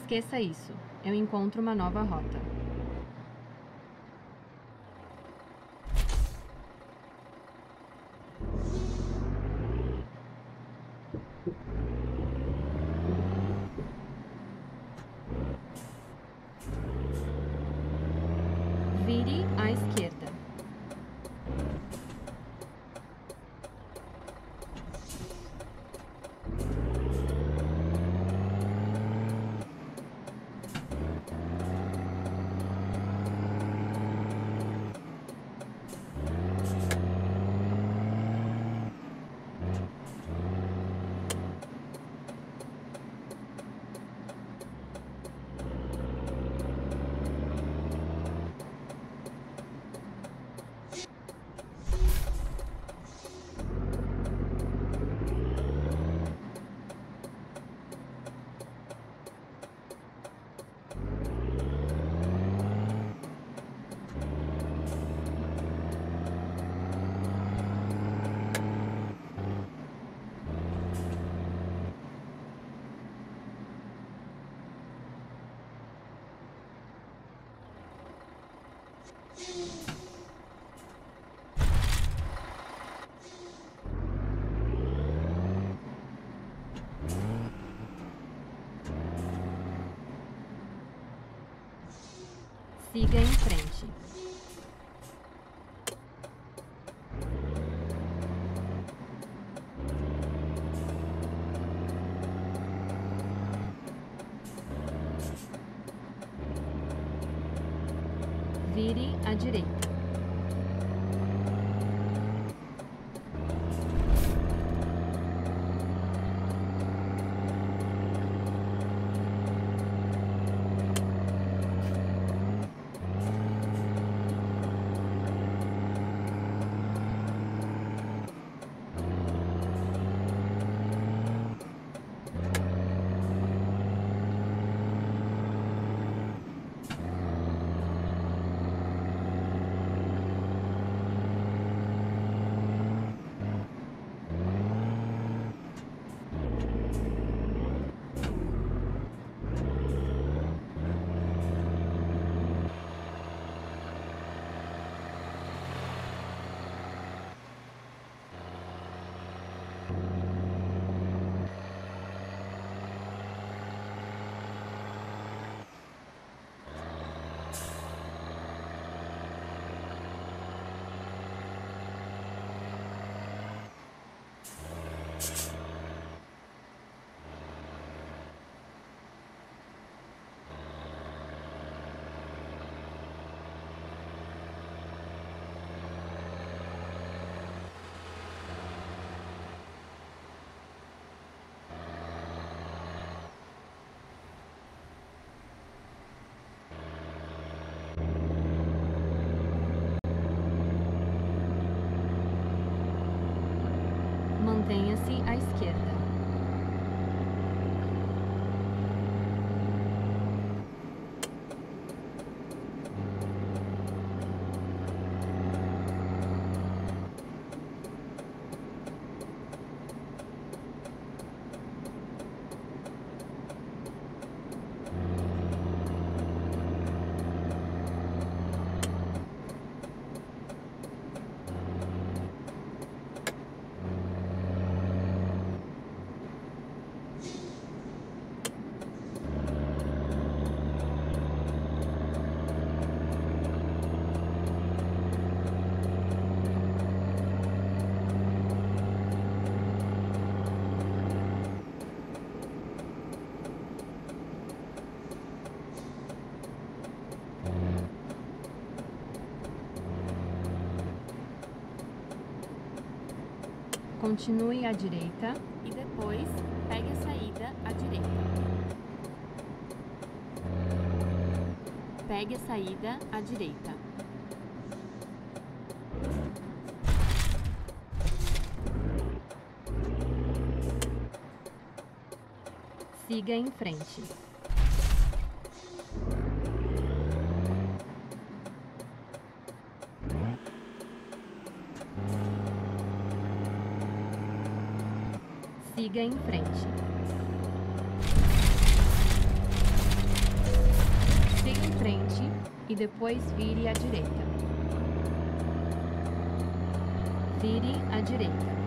Esqueça isso. Eu encontro uma nova rota. Vire à esquerda. Siga em frente. Continue à direita e depois pegue a saída à direita. Pegue a saída à direita. Siga em frente. Siga em frente. Siga em frente e depois vire à direita. Vire à direita.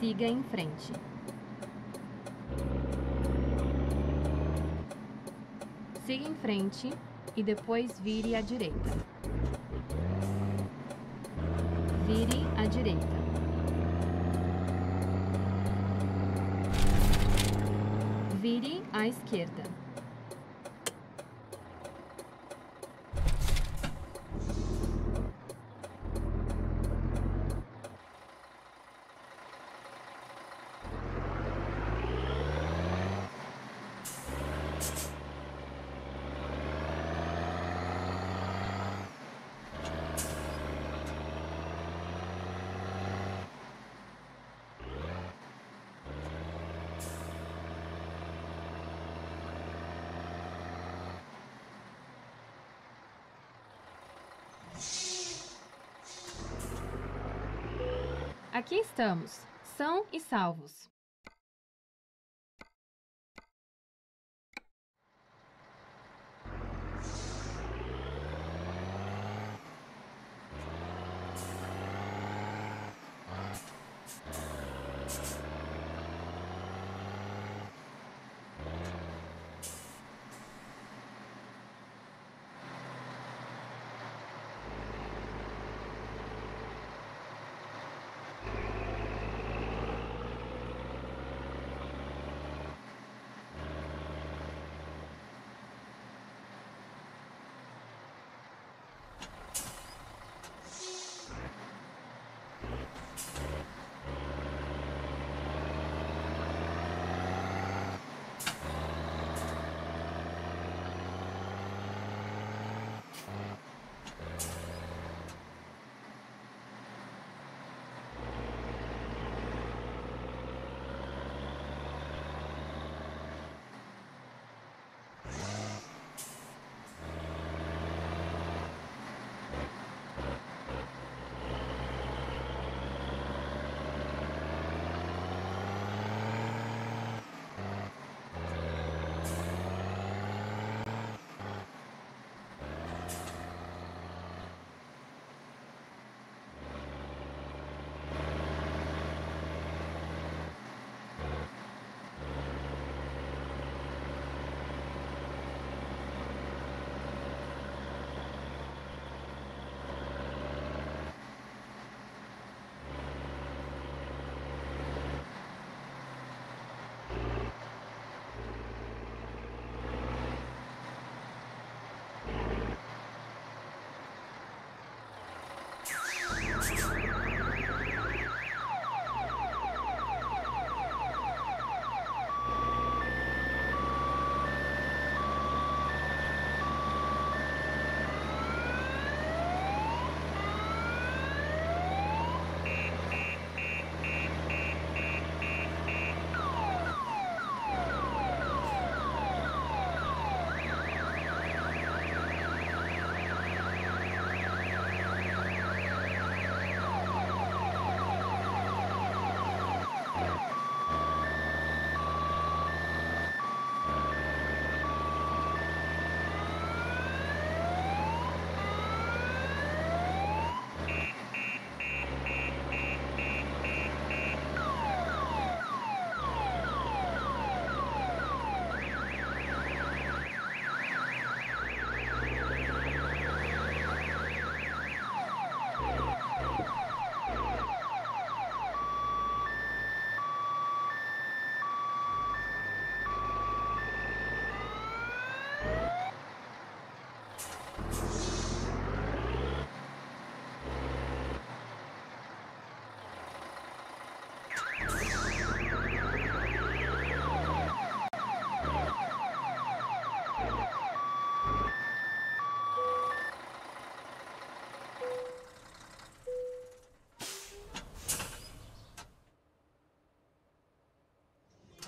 Siga em frente. Siga em frente e depois vire à direita. Vire à direita. Vire à esquerda. Aqui estamos, são e salvos.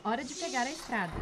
Hora de pegar a estrada.